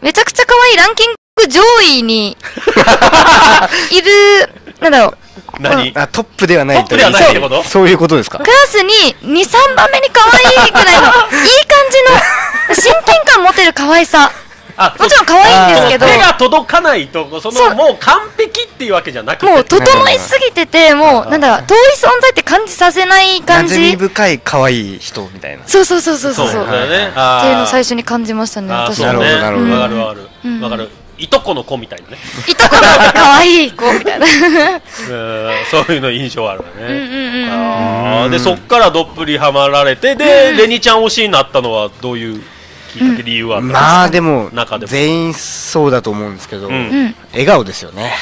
めちゃくちゃ可愛いランキング上位に、いる、なんだろう、何？あ、トップではないトップではないってこと？そういうことですか？クラスに2、3番目に可愛いくらいの、いい感じの、親近感持てる可愛さ。あもちろん可愛いんですけど、手が届かないとそそう。のもう完璧っていうわけじゃなくて。もう整いすぎてて、もう、なんだ、遠い存在って感じさせない感馴染。深い可愛い人みたいな。そうそうそうそうそう。そう。っだよねていうのを最初初に感じましたね、私は。あーそうね。なるほどなるほど。わかるわかる。うん。わかる。いとこの子みたいなね。いとこの可愛い子みたいな。うんそういうの印象あるわね。うんうんうんあー。でそっからどっぷりハマられてでレニちゃん推しになったのはどういうきっかけ理由はあったん。ですかまあでも中でも。全員そうだと思うんですけど、うん。うん。笑顔ですよね。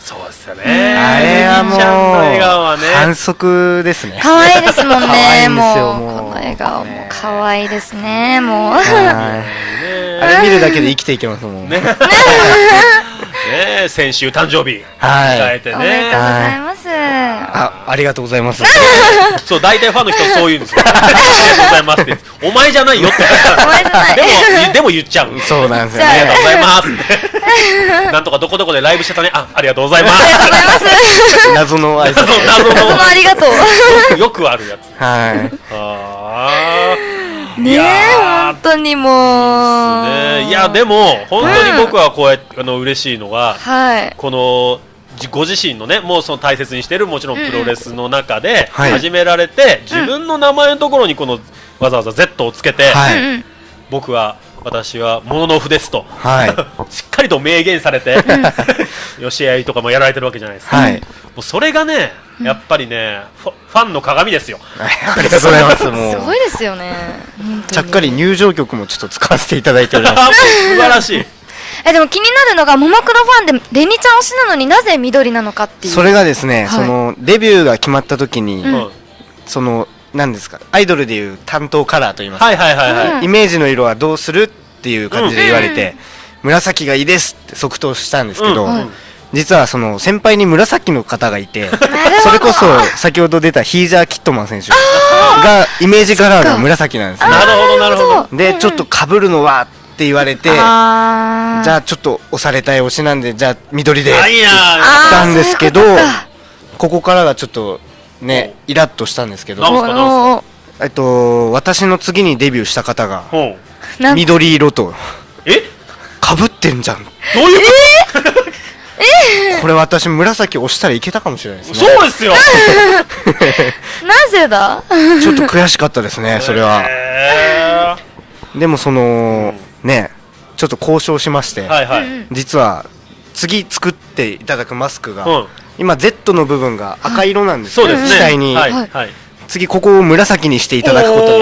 そうですよね。あれはレニちゃんのも笑顔はね。う反則ですね。可愛いですもん可愛いね、んですよもう。もう。この笑顔も可愛いですね、もう。はい。ね。あれ見るだけで生きていけますもん。ね。ね。先週誕生日。はい。迎えておめでとうごねざいます。あ、ありがとうございます。そう大体ファンの人そう言うんですよありがとうございますってお前じゃないよってお前じゃないでもでも言っちゃうそうなんですよありがとうね。ございますってなんとかどこどこでライブしてたねあありがとうございますありがとうございます。謎の挨謎拶。謎そのありがとう。のよくあるやつはい。あーね本当にもう。ねいやでも本当に僕はこうやってあの嬉しいのがはい。このじご自身のねもうその大切にしてるもちろんプロレスの中ではい始められて、自分の名前のところにこのわざわざ Z をつけて、はい。僕は私はモノノフですと、はい。しっかりと明言されて、よし合いとかもやられてるわけじゃないですか、はい。もうそれがねやっぱりねファファンの鏡ですよありがとうございます。もすうごいですよね。ちゃっかり入場曲もちょっと使わせていただいており素ます。晴らしいえ、でも気になるのが、ももクロファンで、レニちゃん推しなのになぜ緑なのかっていう。それがですね、はい。そのデビューが決まった時に、うん。うんその何ですかアイドルでいう担当カラーと言いますか、はいはいはいはい、うん。イメージの色はどうするっていう感じで言われて、紫がいいですって即答したんですけど、うん。はい。実はその先輩に紫の方がいて それこそ先ほど出たヒージャー・キットマン選手がイメージカラーが紫なんですね。なるほどなるほど。で、ちょっと被るのはって言われてじゃあちょっと押されたい推しなんでじゃあ緑であいいなあーたんですけどこここからがちょっとねイラッとしたんですけどえっと私の次にデビューした方が緑色とえ？かぶってんじゃん。どういうこれ私紫押したらいけたかもしれないですね。そうですよ。なぜだ？ちょっと悔しかったですねそれは。へでもそのねちょっと交渉しましてーはいはい、実は次作っていただくマスクが、うん。今 Z の部分が赤色なんですよ、そうですね。額に、はいはい。はい。次ここを紫にしていただくことで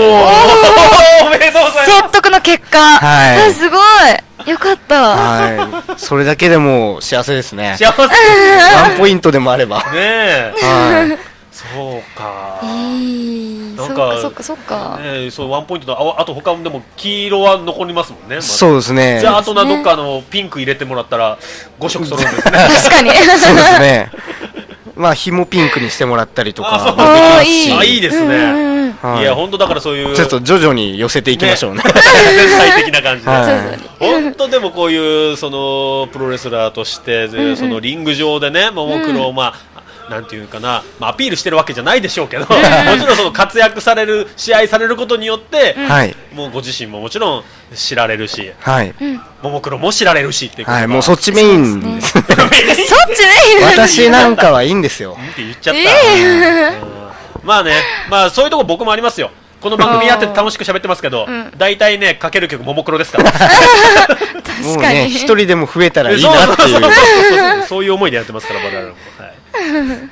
おめでとうございます。説得の結果。はい。あすごい。よかった。はい。それだけでも幸せですね。幸せ。ワンポイントでもあれば。ねえ。はい。そうか。いい。なんかそっかそっかえそうワンポイントとああと他もでも黄色は残りますもんね、まだ。そうですね。じゃああとなどっかあのピンク入れてもらったら5色揃うんですね。確かに。そうですね。まあ紐ピンクにしてもらったりとかあそうもできますあしいい。あいいですね、うんうんうん。はい。いや本当だからそういう。ちょっと徐々に寄せていきましょうね。全体的な感じで、はい。本当でもこういうそのプロレスラーとして、でそのリング上でねももクロをまあ、なんていうかな、まあ、アピールしてるわけじゃないでしょうけど、もちろんその活躍される試合されることによって、はい。もうご自身ももちろん知られるしはい。ももクロも知られるしっていうはいもうそっちメイン。ですそっちメイン。私なんかはいいんですよ。って言っちゃった、うん。まあねまあそういうとこ僕もありますよ。この番組やってて楽しく喋ってますけど、ん。大体ねかける曲ももクロですから。も 確かうねに。一人でも増えたらいいなっていう。そういう思いでやってますから我々も、は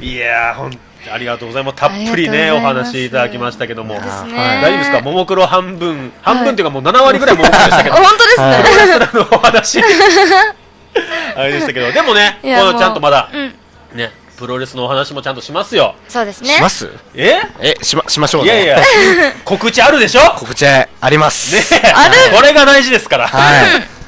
い、いやーほんありがとうございます。たっぷりねお話いただきましたけども。ね。大丈夫ですか？ももクロ半分。半分っていうかもう7割ぐらいももクロでしたけど。本当ですはい。ね。お話。あれでしたけど。でもねこのちゃんとまだうん。ねプロレスのお話もちゃんとしますよ。そうですね。し。ますえ？えしましましょうね。いやいや。告知あるでしょ？告知あります。ねある。これが大事ですから、はい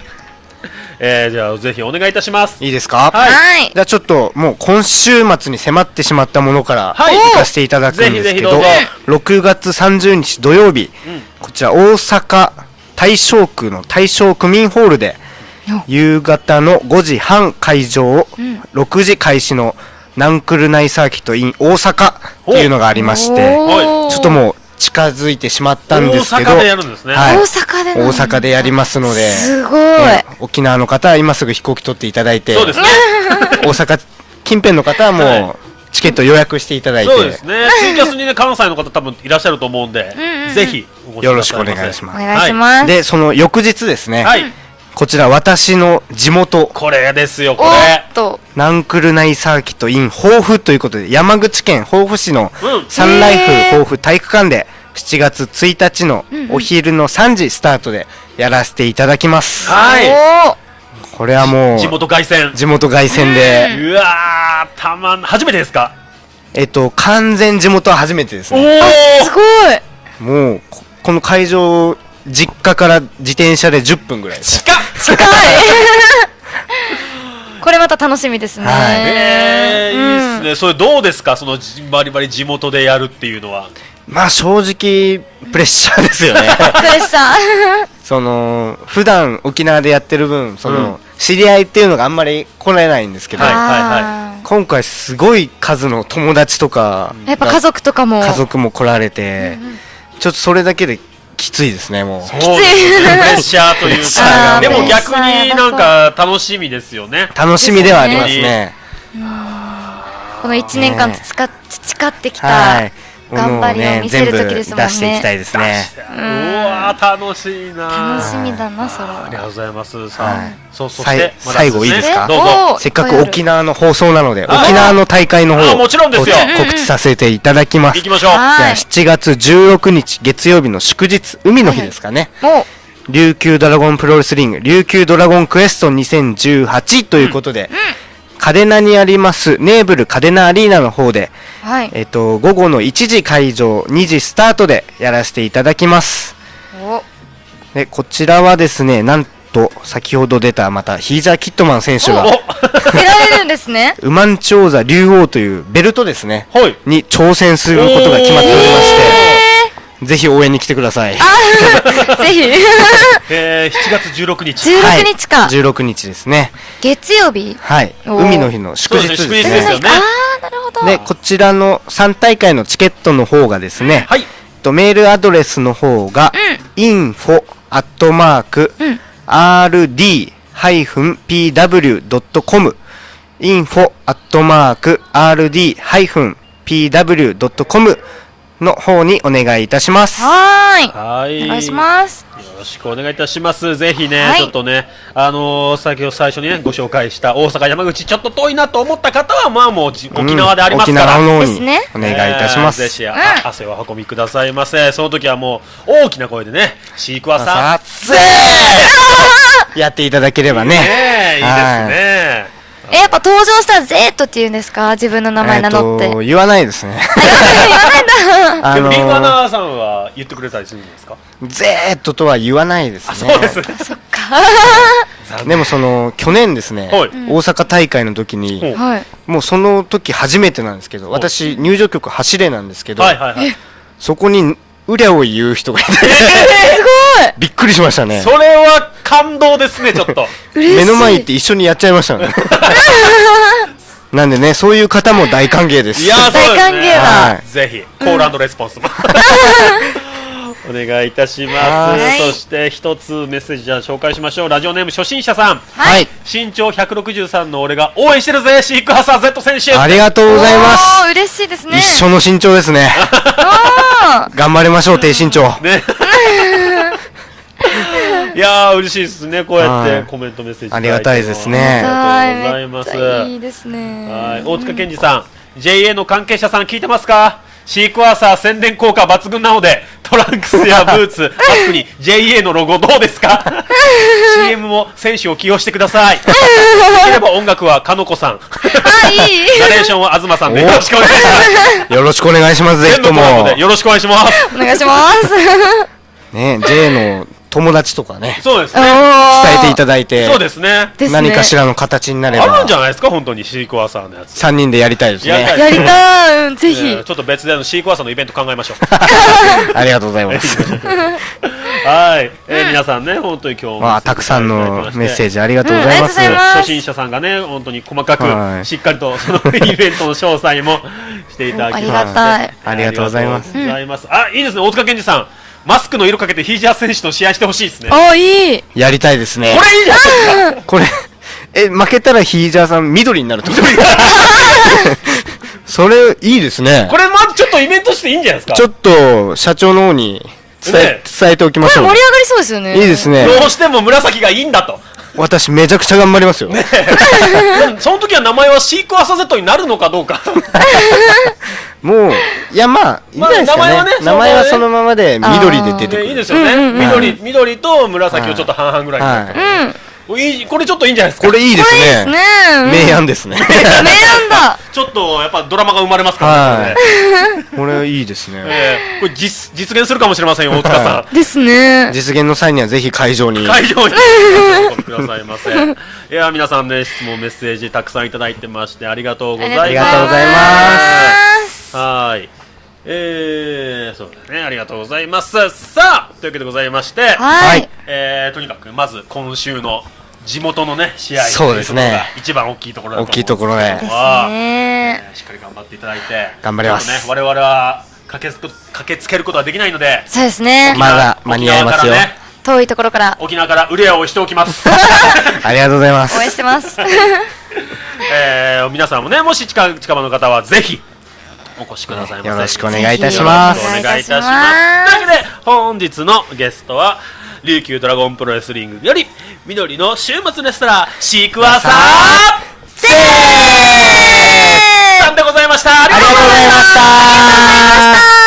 えー、じゃあぜひお願いいたします。いいですか？はい。はい。じゃあちょっともう今週末に迫ってしまったものからはい。行かせていただくんですけぜひぜひどどうぞ。6月30日土曜日、うん。こちら大阪大正区の大正区民ホールで、よ夕方の5時半会場、うん。6時開始のナンクルナイサーキット in 大阪っていうのがありまして、ちょっともう近づいてしまったんですけど、大阪でやるんですねはい大阪でやりますので、すごい。ね沖縄の方は今すぐ飛行機取っていただいて、そうですね。大阪近辺の方はもう、はいチケット予約していただいて、そうですね。ツイキャスにね、関西の方多分いらっしゃると思うんでんうん、ぜひよろしくお願いしおます。願いします。で、その翌日ですね、はい。こちら私の地元、これですよ、こおっれ。と。ナンクルナイサーキット in 豊富ということで、山口県豊富市のうんサンライフ豊富体育館で7月1日のお昼の3時スタートでやらせていただきます。はい。これはもう、地元凱旋。地元凱旋で、うわー、たまん、初めてですか？えっと、完全地元は初めてですおね。ーすごい。もう、ここの会場、実家から自転車で10分ぐらいです。近っ近い。これまた楽しみですね。はいえー、いいっすうんね。それどうですか？その、じバリバリ地元でやるっていうのは。まあ正直、プレッシャーですよね。プレッシャー。その、普段沖縄でやってる分、その、うん知り合いっていうのがあんまり来れないんですけど、はいあ今回すごい数の友達とかーやっぱ家族とかも。家族も来られて、ちょっとそれだけできついですね、もう。そうですね。プレッシャーというか。がでも逆になんか楽しみですよね。楽しみではありますね。この1年間培っ培ってきたはい。頑張りを見せる時ですもんね。全部出していきたいですね。うわー、楽しいな楽しみだな、それありがとは。うございます。さあ、はいそう、そして、最後いいですか？どうぞ。おーせっかく沖縄の放送なので、はい沖縄の大会の方もちろんですよ告告知させていただきます。行きましょう。はいじゃあ7月16日月曜日の祝日、海の日ですかね。も琉球ドラゴンプロレスリング、琉球ドラゴンクエスト2018ということで、カデナにあります、ネーブルカデナアリーナの方で、う、はい。えっと、午後の1時会場、2時スタートでやらせていただきます。おで、こちらはですね、なんと、先ほど出た、また、ヒージャー・キットマン選手が、お出られるんですね。ウマンチョウザ竜王というベルトですね、はい。に挑戦することが決まっておりまして、ぜひ応援に来てください。ぜひ。えー、7月16日。16日か。16日ですね。月曜日？はい。海の日の祝日ですね祝日ですねよ。ねあー、なるほど。で、こちらの3大会のチケットの方がですね、はい。とメールアドレスの方が、info アットマーク、うん rd-pw.com info アットマーク rd-pw.com の方にお願いいたします。はーい。はい。お願いします。よろしくお願いいたします。ぜひね、はいちょっとね、あのー先ほど最初にね、ご紹介した大阪、山口、ちょっと遠いなと思った方は、まあもうじ沖縄でありますから。うん沖縄の方にお願いいたします。えーぜひ、あうん汗を運びくださいませ。その時はもう、大きな声でね、シークワーサー。さあやっていただければね。ねえ、いいですね。え、やっぱ登場したら Z って言うんですか？自分の名前名乗って。えーと言わないですね。あでも、リンゴアのナさんは言ってくれたりするんですか？Z とは言わないですね。そうですね。でもその、去年ですね、はい大阪大会の時に、うんはい。もうその時初めてなんですけど、私、入場曲走れなんですけど、はいはいはい。そこに、うりゃを言う人がいて、すごい びっくりしましたね。それは感動ですね、ちょっと。目の前行って一緒にやっちゃいましたね。なんでね、そういう方も大歓迎です。いやー、そうですね。大歓迎だはいぜひ、コールレスポンスも。お願いいたしまはいす。そして、一つメッセージじゃあ紹介しましょう。ラジオネーム初心者さん。はい。身長163の俺が応援してるぜ、シークハサー Z 選手。ありがとうございます。嬉しいですね。一緒の身長ですね。あ頑張りましょう、低身長。ね。いやー、嬉しいですね。こうやっはいてコメントメッセージありがたいですねありがとうございます。いいですね。はい、大塚健二さん、JA の関係者さん聞いてますか？シークワーサー宣伝効果抜群なので、トランクスやブーツ、バッグに JA のロゴどうですか ?CM も選手を起用してください。できれば音楽はかのこさん。あ、いい。ナレーションは東さんでよろしくお願いします。よろししくお願いします、ぜひ全とも。よろしくお願いします。お願いします。ね、J の友達とかね、おそうですね。ー伝えていただいて、そうですね。何かしらの形になればあるんじ、ゃないですか本当にシークワーサーのやつ。3人でやりたいですね。やりたいぜひえー。ちょっと別でのシークワーサーのイベント考えましょう。ありがとうございます。はい、えー皆さんね、本当に今日もまあ、たくさんのメッセージ。ジありがとうございます。初心者さんがね、本当に細かく、はいしっかりとそのイベントの詳細もしていただきましてありがたいありがとうございますありがとうございます。あ、いいですね、大塚健二さん。マスクの色かけてヒージャー選手と試合してほしいですね。こおいいやりたいですね。れいいじゃないですか。これ、え、負けたらヒージャーさん緑になるってことそれ、いいですね。これまずちょっとイベントしていいんじゃないですか？ちょっと、社長の方に伝え、ね伝えておきましょうこれ盛り。上がりそうですよね。いいですね。どうしても紫がいいんだと。私めちゃくちゃ頑張りますよ。その時は名前はシークワーサー Z になるのかどうか。もう、いやまあ、いいんじゃないですかね。まあ名前はね名前はそのままで緑で出てくねる。いいですよね。うんうんうん緑、緑と紫をちょっと半々ぐらいになってはうん。いいこれちょっといいんじゃないですか？これいいですね。ね明暗ですね。明暗 だ。ちょっとやっぱドラマが生まれますからね。はい。これいいですね。えーこれ実実現するかもしれませんよ、大塚さん。ですね。実現の際にはぜひ会場に。会場にお越しくださいませ。いや、皆さんね、質問、メッセージたくさんいただいてまして、ありがとうございます。ありがとうございますはい。えー、そうだね、ありがとうございます。さあ、というわけでございまして、ははいい。えー、とにかく、まず今週の地元のね、試合そうですね一番大きいところだと思うん大きいところでけどもねえーしっかり頑張っていただいて、頑張りますね、我々は駆けつく駆けつけることはできないので、そうですね。まだ間に合いますよ沖縄からね遠いところから沖縄から腕を押しておきます。ありがとうございます応。援してます。えー、皆さんもね、もし近近場の方はぜひお越しくださいませ。よろしくお願いいたしますよろしくお願いいたします。お願いいたしますというわけで、本日のゲストは、琉球ドラゴンプロレスリングより、緑の週末レストラン、シークワーサーせさんでございました。ありがとうございました。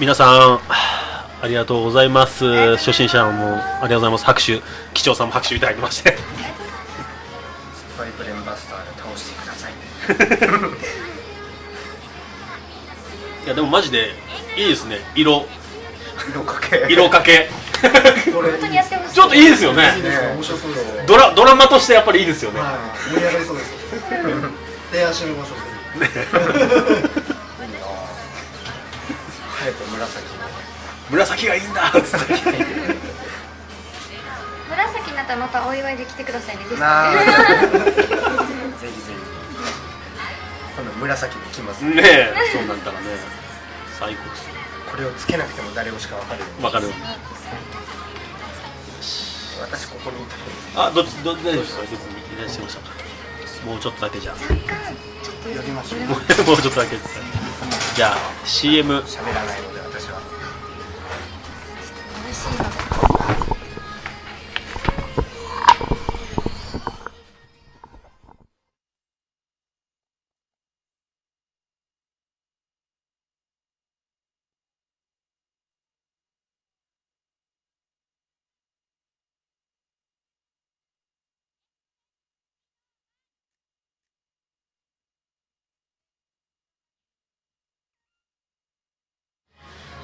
皆さん、ありがとうございます。初心者もありがとうございます。拍手、機長さんも拍手いただきまして。パイプレンバスターで倒してください。いや、でもマジでいいですね。色、色かけ。色かけ。ちょっといいですよね。ドラドラマとしてやっぱりいいですよね。はい、盛り上がりそうです。提案してみましょう。早く紫。紫がいいんだっつって。紫になったらまたお祝いで来てくださいね。なあ。ぜひぜひ。今度紫できます。ねえ、そうなったらね、最高です。これをつけなくても誰もしかわかる。わかる。私ここにいあ、どっち、ど、大丈夫ですか？別にいらっしゃいましたか？もうちょっとだけじゃあ。た。やりましょう。もう もうちょっとだけ。じゃあ、CM。喋らないので私は。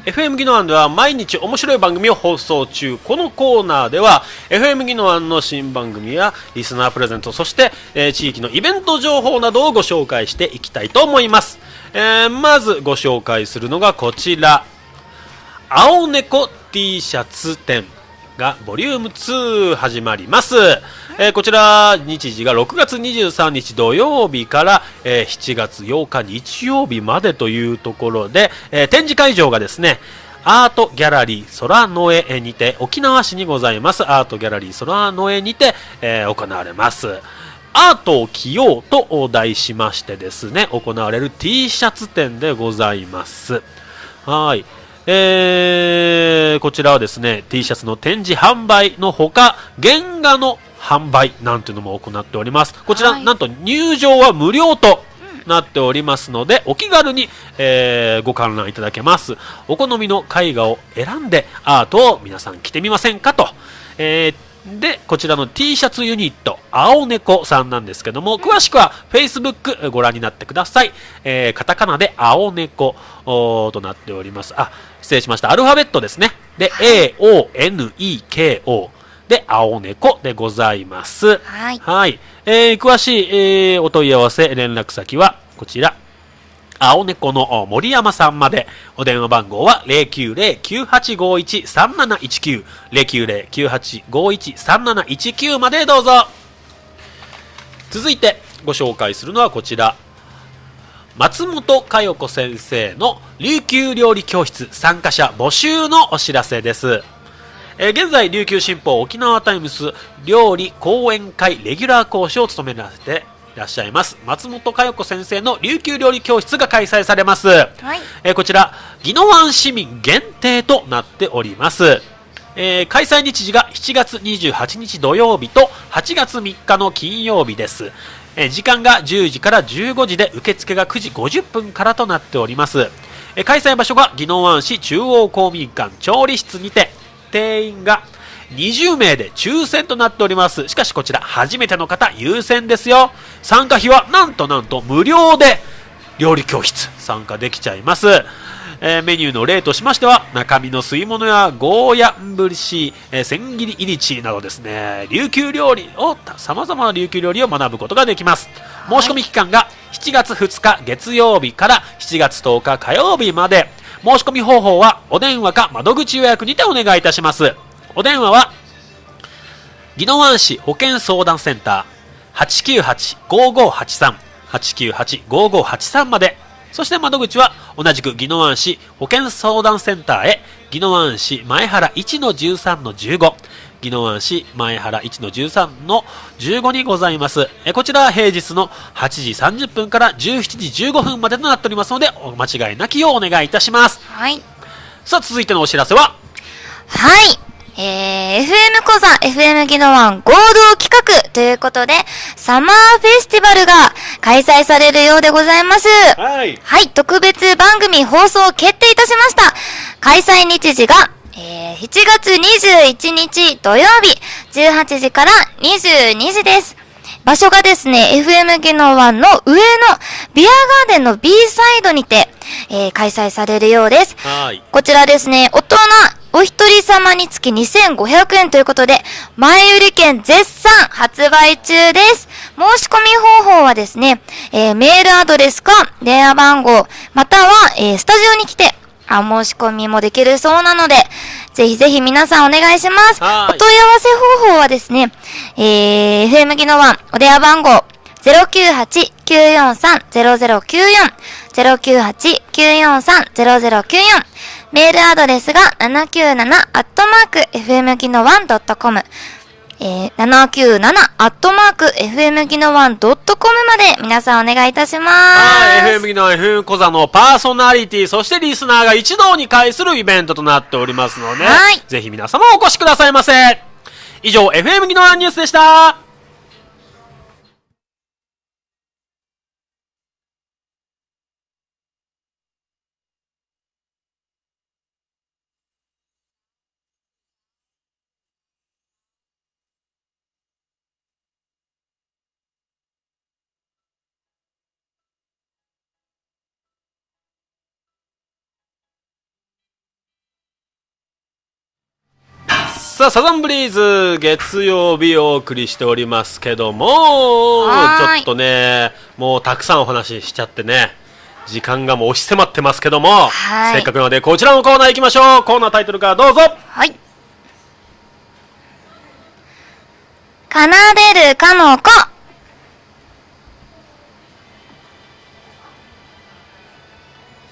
FM ギノアンでは毎日面白い番組を放送中。このコーナーでは FM ギノアンの新番組やリスナープレゼント、そして、えー地域のイベント情報などをご紹介していきたいと思います。えーまずご紹介するのがこちら。青猫 T シャツ店がボリューム2始まります。えーこちら日時が6月23日土曜日から、えー7月8日日曜日までというところで、えー展示会場がですね、アートギャラリー空の絵にて沖縄市にございますアートギャラリー空の絵にて、えー行われます。アートを着ようと題しましてですね、行われる T シャツ展でございます。はい。えー、こちらはですね、T シャツの展示販売のほか、原画の販売なんていうのも行っております。こちら、はいなんと入場は無料となっておりますので、お気軽に、えーご観覧いただけます。お好みの絵画を選んでアートを皆さん着てみませんかと。えーで、こちらの T シャツユニット、青猫さんなんですけども、詳しくは Facebook ご覧になってください。えーカタカナで青猫となっております。あ、失礼しました。アルファベットですね。で、A-O-N-E-K-O。で、青猫でございます。はい。はい。えー詳しい、えーお問い合わせ、連絡先は、こちら。青猫のお森山さんまで、お電話番号は090-9851-3719、090-9851-3719までどうぞ。続いてご紹介するのはこちら。松本佳代子先生の琉球料理教室参加者募集のお知らせです。えー現在、琉球新報沖縄タイムス料理講演会レギュラー講師を務められていらっしゃいます松本佳代子先生の琉球料理教室が開催されます。はい。えーこちら、宜野湾市民限定となっております。えー開催日時が7月28日土曜日と8月3日の金曜日です。え時間が10時から15時で受付が9時50分からとなっております。え開催場所が宜野湾市中央公民館調理室にて、定員が20名で抽選となっております。しかしこちら初めての方優先ですよ。参加費はなんとなんと無料で料理教室参加できちゃいます。えーメニューの例としましては、中身の吸い物やゴーヤンブリシ、えー千切りイリチなどですね、琉球料理を、様々な琉球料理を学ぶことができます。申し込み期間が7月2日月曜日から7月10日火曜日まで、申し込み方法はお電話か窓口予約にてお願いいたします。お電話は、宜野湾市保健相談センター898-5583 898-5583までそして窓口は同じく宜野湾市保健相談センターへ。宜野湾市前原1-13-15宜野湾市前原1-13-15にございます。えこちらは平日の8時30分から17時15分までとなっておりますのでお間違いなきようお願いいたします。はい。さあ続いてのお知らせは？はい。えー、FM 講座 FM ギノワン合同企画ということで、サマーフェスティバルが開催されるようでございます。はいはい、特別番組放送決定いたしました。開催日時が、えー、7月21日土曜日、18時から22時です。場所がですね、FM ギノワンの上のビアガーデンの B サイドにて、えー、開催されるようです。はいこちらですね、大人、お一人様につき2500円ということで、前売り券絶賛発売中です。申し込み方法はですね、えーメールアドレスか電話番号、または、えースタジオに来て、あ申し込みもできるそうなので、ぜひぜひ皆さんお願いします。はいお問い合わせ方法はですね、えー、FM ギノワン、お電話番号、098-943-0094、098-943-0094、メールアドレスが797アットマーク FM ギノワン .com、えー、797アットマーク FM ギノワン .com まで皆さんお願いいたします。はい、FM の FM 講座のパーソナリティ、そしてリスナーが一堂に会するイベントとなっておりますので、はいぜひ皆様お越しくださいませ。以上、FM ギノワンニュースでした。さあ、サザンブリーズ、月曜日お送りしておりますけども、ちょっとね、もうたくさんお話ししちゃってね、時間がもう押し迫ってますけども、はいせっかくなのでこちらのコーナー行きましょう。コーナータイトルからどうぞ。はい。奏でるかの子。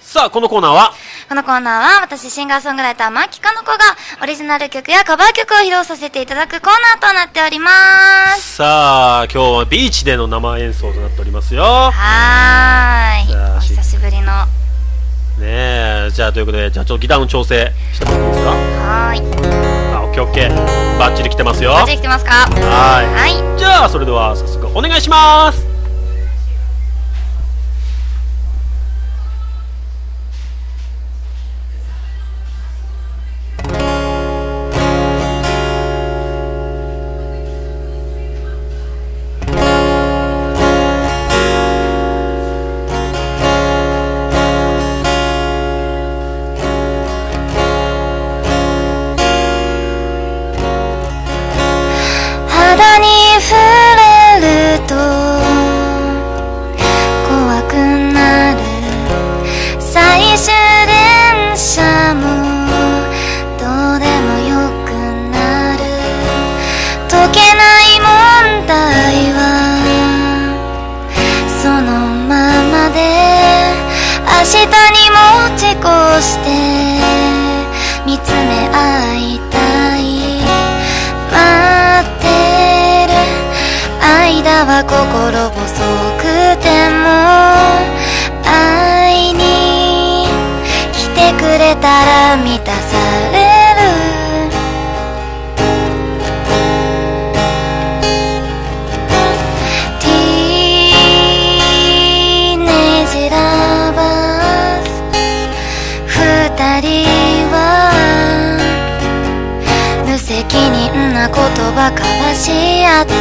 さあ、このコーナーは、このコーナーは私シンガーソングライターマキカノコがオリジナル曲やカバー曲を披露させていただくコーナーとなっております。さあ今日はビーチでの生演奏となっておりますよはーい。お久しぶりの。はねえじゃあということでじゃあちょっとギターの調整してもらっていいですか？ーい。あオッケーオッケーバッチリ来てますよマジ来てますか？ははい。いじゃあそれでは早速お願いしますして見つめ合いたい。待ってる。間は心細くても会いに来てくれたら満たされるし合って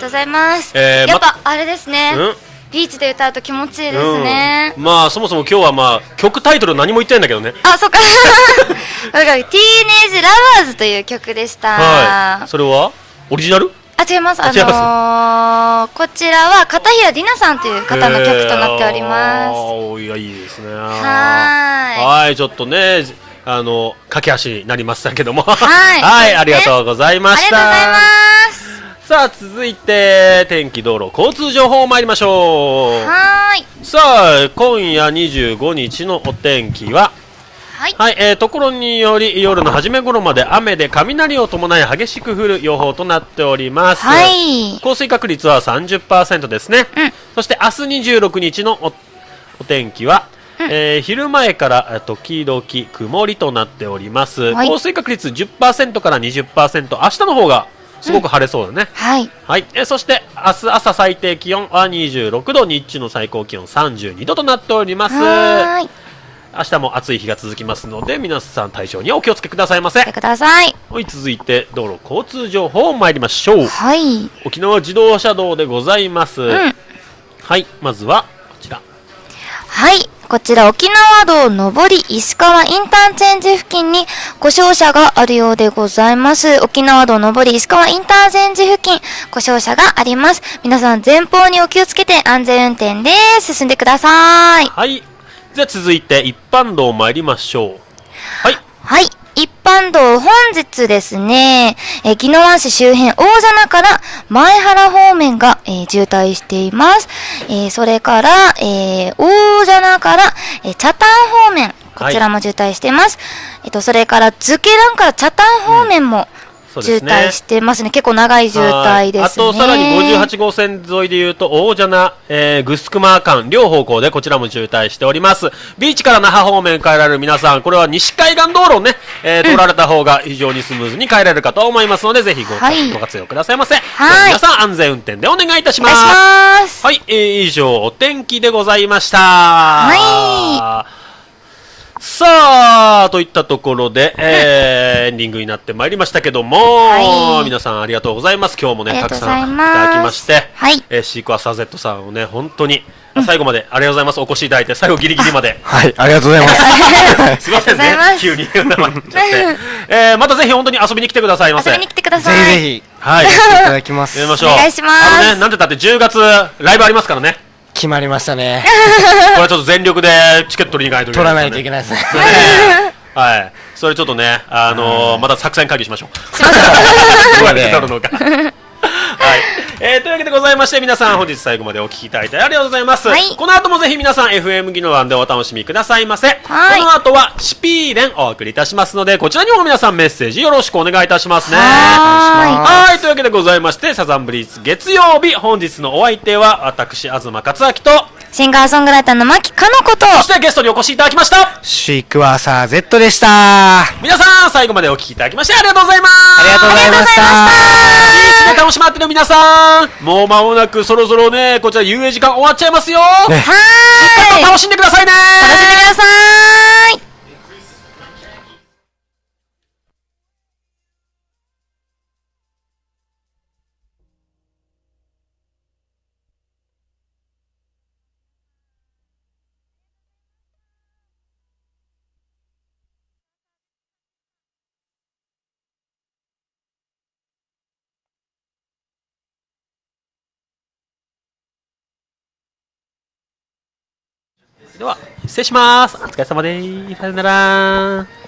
とうございます。えーやっぱあれですね。うん？ビーチで歌うと気持ちいいでーすね。うんまあそもそも今日はまあ曲タイトル何も言ってないんだけどねあ、そっか。だから、ティーネージラバーズという曲でした。はいそれは？オリジナル？あ、違います。ああ違いのー、こちらは片平里奈さんという方の曲となっております。すいやいいですねはーいはいちょっとねじあの駆け足になりましたけどもはい はい、ありがとうございましたありがとうございます。さあ続いて天気道路交通情報参りましょうはーい。さあ今夜25日のお天気は？はい。はい、えー、ところにより夜の初め頃まで雨で雷を伴い激しく降る予報となっております。はい。降水確率は30%ですね。うんそして明日26日のおお天気は、えー昼前からえー時々曇りとなっております。はい降水確率10%から20%、明日の方がすごく晴れそうだね。はい。はい、えーそして明日朝最低気温は26度、日中の最高気温32度となっております。はーい。明日も暑い日が続きますので皆さん体調にはお気をつけくださいませください。はい続いて道路交通情報参りましょうはい。沖縄自動車道でございます、うん。はいまずはこちらはい。こちら沖縄道上り石川インターチェンジ付近に故障車があるようでございます。沖縄道上り石川インターチェンジ付近故障車があります。皆さん前方にお気をつけて安全運転で進んでください。はいじゃあ続いて一般道参りましょうはいはい。一般道本日ですね、えー、宜野湾市周辺、大蛇名から前原方面が、えー渋滞しています。えーそれから、えー大蛇名から、えー北谷方面、こちらも渋滞しています。えっと、それから、ズケランから北谷方面もうですね。滞してますね。結構長い渋滞ですね。はい。あとさらに58号線沿いでいうと大蛇名、えー、グスクマー間両方向でこちらも渋滞しております。ビーチから那覇方面帰られる皆さんこれは西海岸道路をね、えー通られた方が非常にスムーズに帰られるかと思いますので、ぜひご,、活用くださいませ、はい。では皆さん安全運転でお願いいたしおます。願いします。はい、えー以上お天気でございました。はいさあ、といったところで、えー、エンディングになってまいりましたけども、はい皆さんありがとうございます。今日もね、たくさんいただきまして、はいえーシークワーサー Z さんをね、本当に、最後までありがとうございます。お越しいただいて、最後ギリギリまで。はい、ありがとうございます。すいませんねありがとうございま、す急に名前言っちゃって。えー、またぜひ本当に遊びに来てくださいませ。遊びに来てください。ぜひぜひ、はい。いただきますやり。ましょう。お願いしますあのね、なんてたって10月、ライブありますからね。決まりましたね。これはちょっと全力でチケット取りに行かないと取らないといけないですね。ね。はい。それちょっとね、あのー、また作戦会議しましょう。しましょう どうやって取るのか。はい。えー、というわけでございまして、皆さん本日最後までお聞きいただいてありがとうございます。はいこの後もぜひ皆さん FM 技能欄でお楽しみくださいませ。はいこの後はシピーレンお送りいたしますので、こちらにも皆さんメッセージよろしくお願いいたしますね。ははい、というわけでございまして、サザンブリーズ月曜日、本日のお相手は、私、東克明と、シンガーソングライターの牧かのこと。そしてゲストにお越しいただきました。シークワーサー Z でした。あ皆さん、最後までお聞きいただきましてありがとうございます。りがとうございました。楽しまってる皆さん、もう間もなくそろそろね、こちら遊泳時間終わっちゃいますよ。ねはーい。楽楽しんでくださいね。しんでください。では、失礼します。お疲れ様です。さよなら。